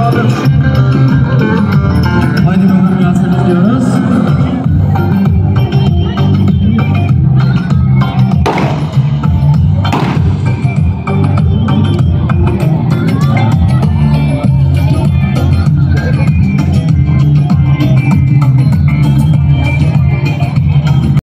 Father.